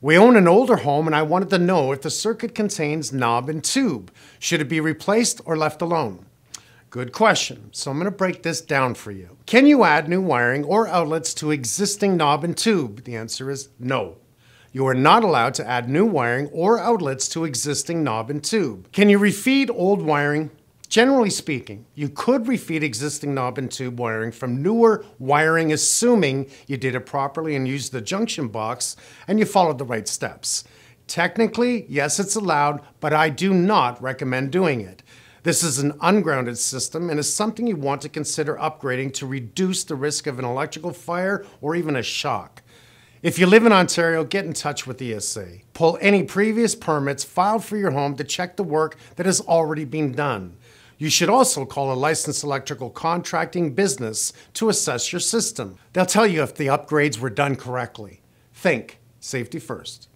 We own an older home and I wanted to know if the circuit contains knob and tube. Should it be replaced or left alone? Good question. So I'm going to break this down for you. Can you add new wiring or outlets to existing knob and tube? The answer is no. You are not allowed to add new wiring or outlets to existing knob and tube. Can you refeed old wiring? Generally speaking, you could refeed existing knob and tube wiring from newer wiring assuming you did it properly and used the junction box and you followed the right steps. Technically, yes, it's allowed, but I do not recommend doing it. This is an ungrounded system and is something you want to consider upgrading to reduce the risk of an electrical fire or even a shock. If you live in Ontario, get in touch with ESA. Pull any previous permits filed for your home to check the work that has already been done. You should also call a licensed electrical contracting business to assess your system. They'll tell you if the upgrades were done correctly. Think safety first.